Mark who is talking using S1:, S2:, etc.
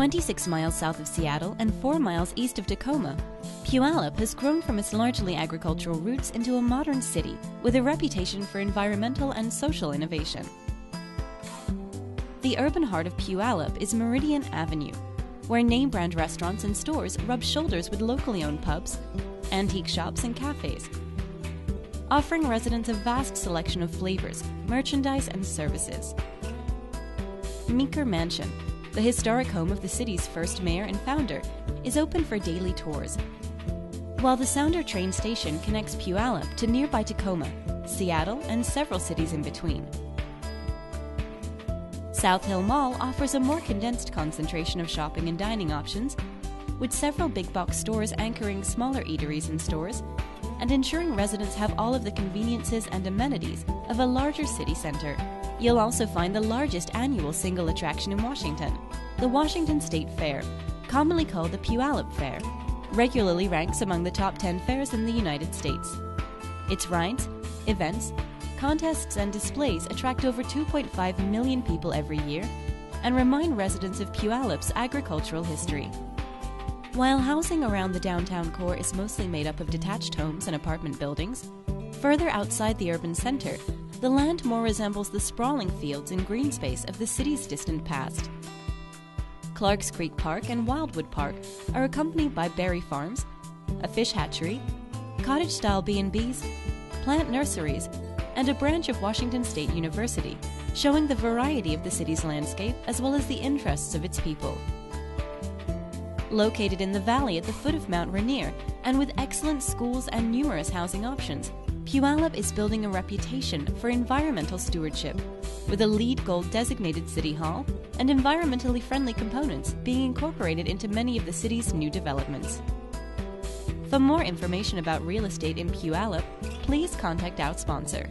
S1: 26 miles south of Seattle and 4 miles east of Tacoma, Puyallup has grown from its largely agricultural roots into a modern city with a reputation for environmental and social innovation. The urban heart of Puyallup is Meridian Avenue, where name brand restaurants and stores rub shoulders with locally owned pubs, antique shops, and cafes, offering residents a vast selection of flavors, merchandise, and services. Meeker Mansion, the historic home of the city's first mayor and founder, is open for daily tours. While the Sounder train station connects Puyallup to nearby Tacoma, Seattle, and several cities in between. South Hill Mall offers a more condensed concentration of shopping and dining options, with several big box stores anchoring smaller eateries and stores, and ensuring residents have all of the conveniences and amenities of a larger city center. You'll also find the largest annual single attraction in Washington, the Washington State Fair, commonly called the Puyallup Fair, regularly ranks among the top 10 fairs in the United States. Its rides, events, contests, and displays attract over 2.5 million people every year and remind residents of Puyallup's agricultural history. While housing around the downtown core is mostly made up of detached homes and apartment buildings, further outside the urban center, the land more resembles the sprawling fields and green space of the city's distant past. Clarks Creek Park and Wildwood Park are accompanied by berry farms, a fish hatchery, cottage-style B&Bs, plant nurseries, and a branch of Washington State University, showing the variety of the city's landscape as well as the interests of its people. Located in the valley at the foot of Mount Rainier, and with excellent schools and numerous housing options, Puyallup is building a reputation for environmental stewardship, with a LEED Gold designated City Hall and environmentally friendly components being incorporated into many of the city's new developments. For more information about real estate in Puyallup, please contact our sponsor.